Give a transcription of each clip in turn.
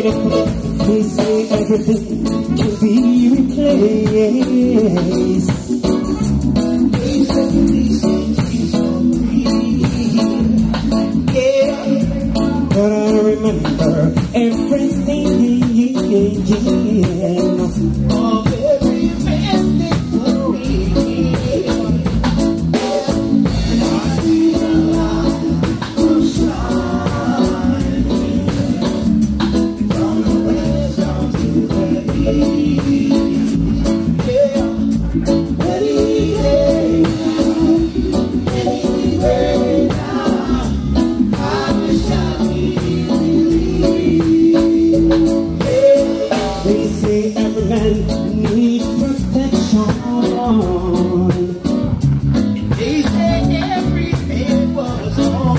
They say everything can be replaced. Yeah. But I remember everything. Yeah. They say every man needs protection. They say every man was on.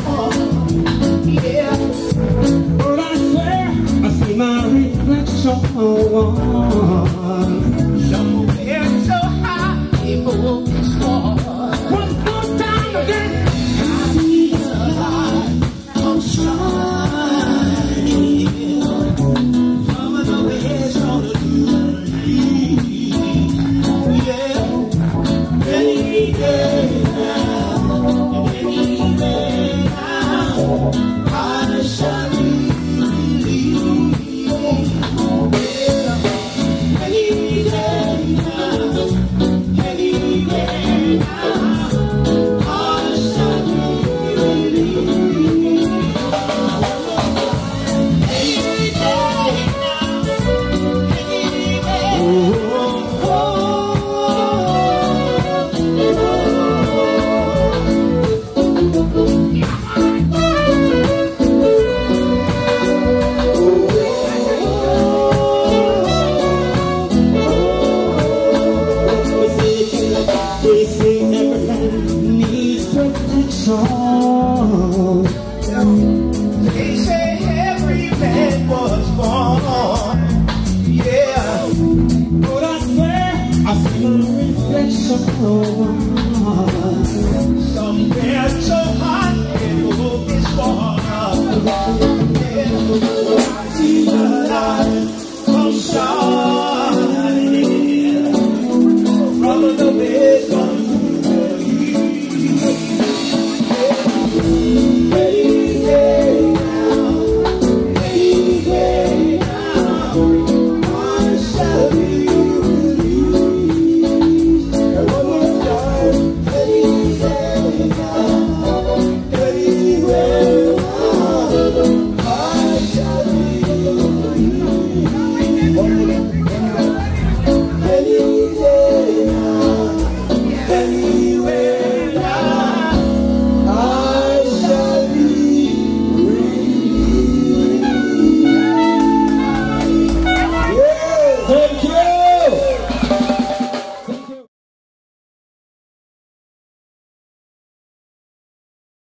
Yeah, But I swear I see my reflection. somewhere reflection. somewhere so hot and hope is far.